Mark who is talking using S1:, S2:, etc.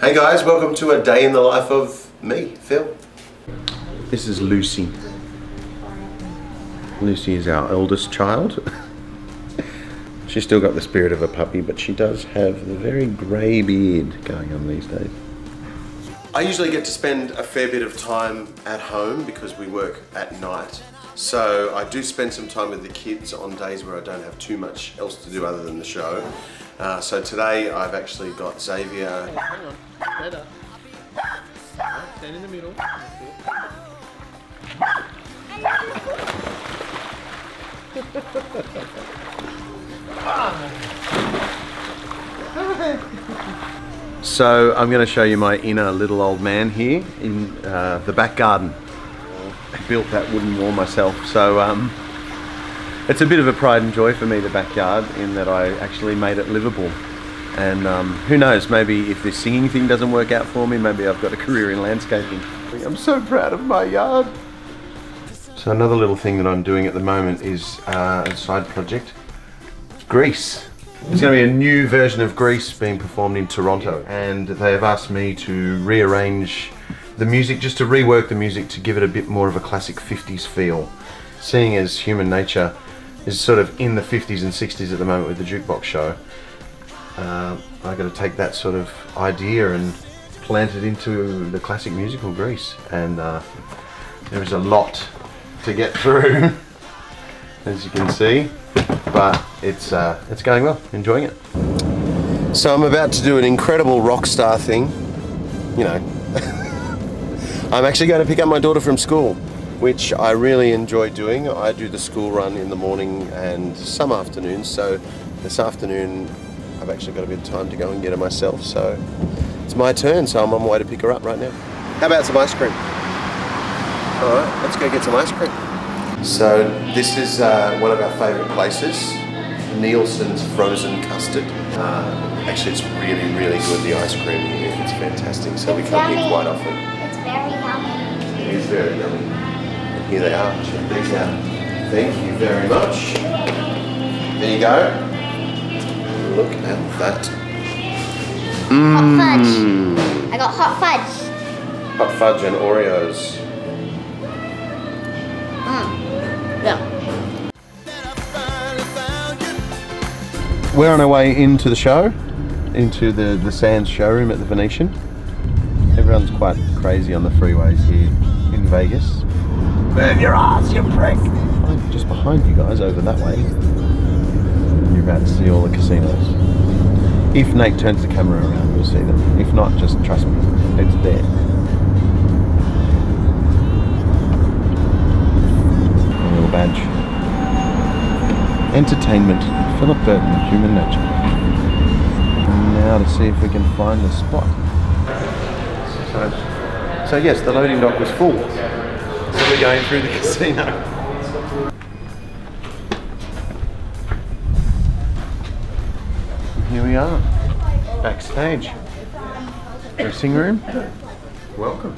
S1: Hey guys, welcome to a day in the life of me, Phil. This is Lucy. Lucy is our eldest child. She's still got the spirit of a puppy, but she does have the very grey beard going on these days. I usually get to spend a fair bit of time at home because we work at night. So I do spend some time with the kids on days where I don't have too much else to do other than the show. Uh, so today I've actually got Xavier.
S2: Hang on. Better. Stand in the middle.
S1: So I'm going to show you my inner little old man here in uh, the back garden. Built that wooden wall myself, so um, it's a bit of a pride and joy for me, the backyard, in that I actually made it livable. And um, who knows, maybe if this singing thing doesn't work out for me, maybe I've got a career in landscaping. I'm so proud of my yard. So another little thing that I'm doing at the moment is uh, a side project, Grease. There's going to be a new version of Grease being performed in Toronto, and they have asked me to rearrange the music, just to rework the music to give it a bit more of a classic 50s feel. Seeing as human nature is sort of in the 50s and 60s at the moment with the jukebox show, uh, I got to take that sort of idea and plant it into the classic musical Grease, and uh, there is a lot to get through, as you can see but it's uh, it's going well. Enjoying it. So I'm about to do an incredible rock star thing. You know, I'm actually going to pick up my daughter from school, which I really enjoy doing. I do the school run in the morning and some afternoons. So this afternoon, I've actually got a bit of time to go and get her myself. So it's my turn. So I'm on my way to pick her up right now. How about some ice cream? All right, let's go get some ice cream. So this is uh, one of our favourite places, Nielsen's Frozen Custard. Uh, actually, it's really, really good, the ice cream here. It's fantastic, so we come here quite often.
S3: It's very yummy.
S1: It is very yummy. And here they are, check these out. Thank you very much. There you go. Look at that.
S3: Hot
S1: Mmm.
S3: fudge. I got hot fudge.
S1: Hot fudge and Oreos.
S3: Mm. Yeah.
S1: We're on our way into the show, into the, the Sands showroom at the Venetian. Everyone's quite crazy on the freeways here in Vegas. Move your ass, you prick! I'm just behind you guys over that way. You're about to see all the casinos. If Nate turns the camera around, you'll see them. If not, just trust me, it's there. A little badge. Entertainment, Philip Burton, Human Nature. Now to see if we can find the spot. So, so yes, the loading dock was full. So we're going through the casino. Here we are, backstage. Dressing room. Welcome.